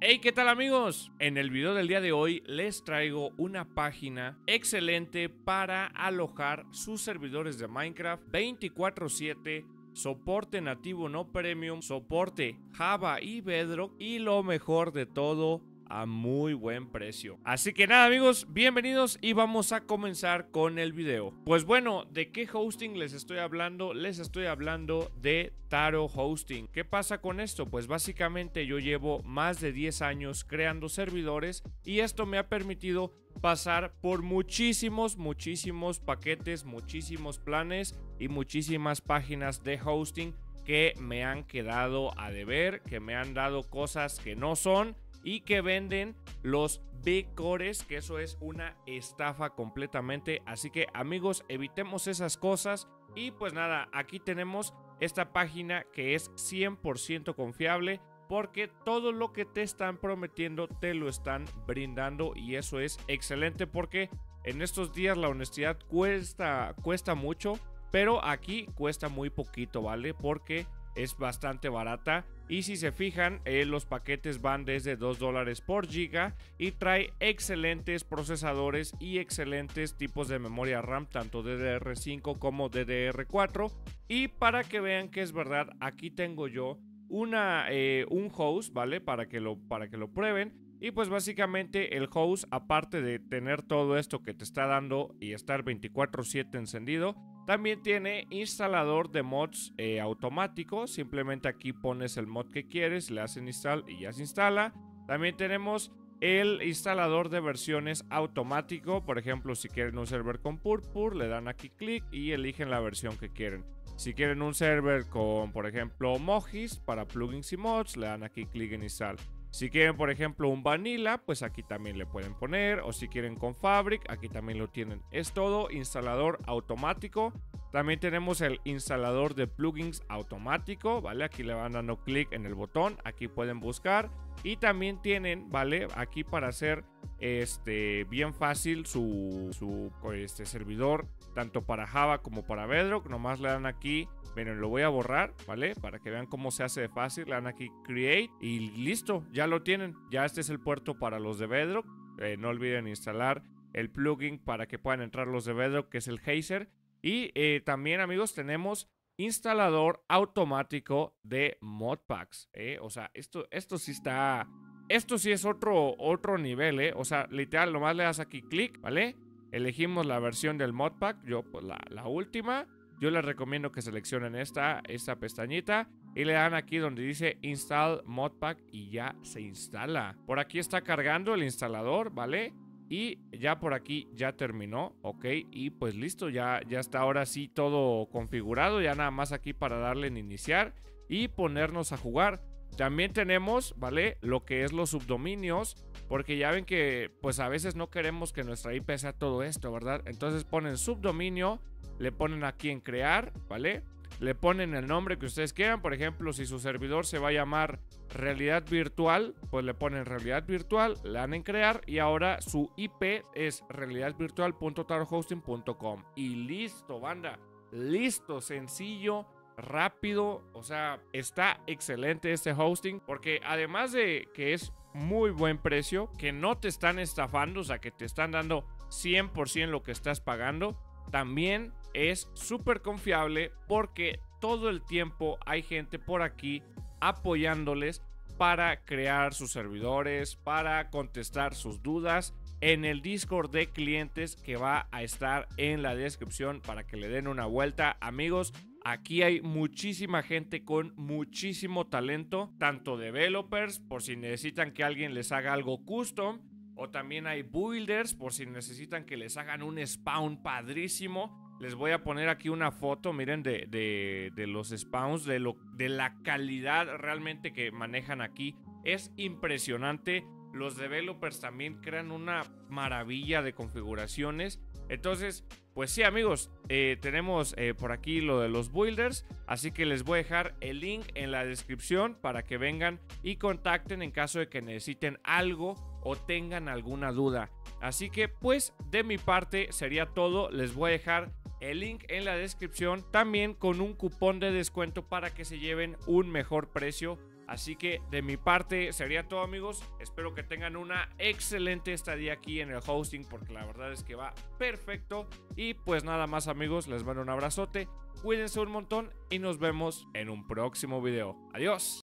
Hey, ¿qué tal amigos? En el video del día de hoy les traigo una página excelente para alojar sus servidores de Minecraft 24/7 soporte nativo no premium, soporte Java y Bedrock y lo mejor de todo, a muy buen precio. Así que nada amigos, bienvenidos y vamos a comenzar con el video. Pues bueno, ¿de qué hosting les estoy hablando? Les estoy hablando de Taro Hosting. ¿Qué pasa con esto? Pues básicamente yo llevo más de 10 años creando servidores y esto me ha permitido pasar por muchísimos, muchísimos paquetes, muchísimos planes y muchísimas páginas de hosting que me han quedado a deber, que me han dado cosas que no son y que venden los Big Cores, que eso es una estafa completamente. Así que amigos, evitemos esas cosas. Y pues nada, aquí tenemos esta página que es 100% confiable porque todo lo que te están prometiendo te lo están brindando y eso es excelente porque en estos días la honestidad cuesta, cuesta mucho, pero aquí cuesta muy poquito, ¿vale? Porque es bastante barata y si se fijan eh, los paquetes van desde 2 dólares por giga y trae excelentes procesadores y excelentes tipos de memoria RAM tanto DDR5 como DDR4 y para que vean que es verdad aquí tengo yo una, eh, un host, ¿vale? Para que, lo, para que lo prueben. Y pues básicamente el host, aparte de tener todo esto que te está dando y estar 24/7 encendido, también tiene instalador de mods eh, automático. Simplemente aquí pones el mod que quieres, le hacen install y ya se instala. También tenemos el instalador de versiones automático. Por ejemplo, si quieren un server con Purpur, le dan aquí clic y eligen la versión que quieren. Si quieren un server con, por ejemplo, Mojis para plugins y mods, le dan aquí clic en install. Si quieren, por ejemplo, un vanilla, pues aquí también le pueden poner. O si quieren con Fabric, aquí también lo tienen. Es todo instalador automático. También tenemos el instalador de plugins automático, ¿vale? Aquí le van dando clic en el botón, aquí pueden buscar. Y también tienen, ¿vale? Aquí para hacer este, bien fácil su, su este, servidor, tanto para Java como para Bedrock. Nomás le dan aquí Miren, lo voy a borrar, ¿vale? Para que vean cómo se hace de fácil. Le dan aquí Create y listo, ya lo tienen. Ya este es el puerto para los de Bedrock. Eh, no olviden instalar el plugin para que puedan entrar los de Bedrock, que es el Hazer. Y eh, también, amigos, tenemos instalador automático de modpacks. ¿eh? O sea, esto, esto sí está... Esto sí es otro, otro nivel, ¿eh? O sea, literal, nomás le das aquí clic, ¿vale? Elegimos la versión del modpack. Yo, pues la, la última. Yo les recomiendo que seleccionen esta, esta pestañita y le dan aquí donde dice Install Modpack y ya se instala. Por aquí está cargando el instalador, ¿vale? Y ya por aquí ya terminó, ok, y pues listo, ya, ya está ahora sí todo configurado, ya nada más aquí para darle en iniciar y ponernos a jugar. También tenemos, ¿vale? Lo que es los subdominios, porque ya ven que pues a veces no queremos que nuestra IP sea todo esto, ¿verdad? Entonces ponen subdominio le ponen aquí en crear, ¿vale? Le ponen el nombre que ustedes quieran, por ejemplo, si su servidor se va a llamar realidad virtual, pues le ponen realidad virtual, le dan en crear y ahora su IP es realidadvirtual.tarohosting.com y listo, banda. Listo, sencillo, rápido, o sea, está excelente este hosting porque además de que es muy buen precio, que no te están estafando, o sea, que te están dando 100% lo que estás pagando, también es súper confiable porque todo el tiempo hay gente por aquí apoyándoles para crear sus servidores, para contestar sus dudas en el Discord de clientes que va a estar en la descripción para que le den una vuelta. Amigos, aquí hay muchísima gente con muchísimo talento, tanto developers por si necesitan que alguien les haga algo custom, o también hay builders por si necesitan que les hagan un spawn padrísimo. Les voy a poner aquí una foto, miren, de, de, los spawns, de, lo, de la calidad realmente que manejan aquí. Es impresionante. Los developers también crean una maravilla de configuraciones. Entonces, pues sí amigos, eh, tenemos eh, por aquí lo de los builders. Así que les voy a dejar el link en la descripción para que vengan y contacten en caso de que necesiten algo o tengan alguna duda. Así que pues de mi parte sería todo. Les voy a dejar el link en la descripción también con un cupón de descuento para que se lleven un mejor precio Así que de mi parte sería todo amigos. Espero que tengan una excelente estadía aquí en el hosting porque la verdad es que va perfecto. Y pues nada más amigos, les mando un abrazote. Cuídense un montón y nos vemos en un próximo video. Adiós.